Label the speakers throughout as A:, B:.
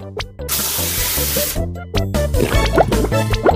A: you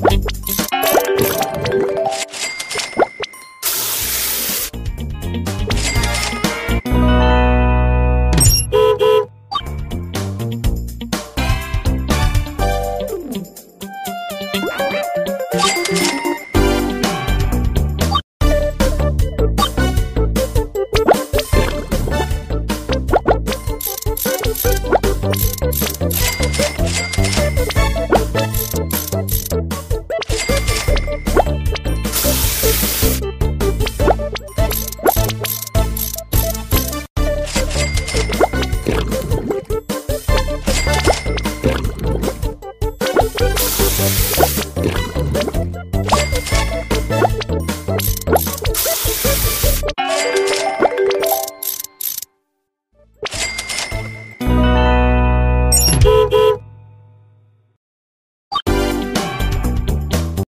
A: Thank you. Thank you.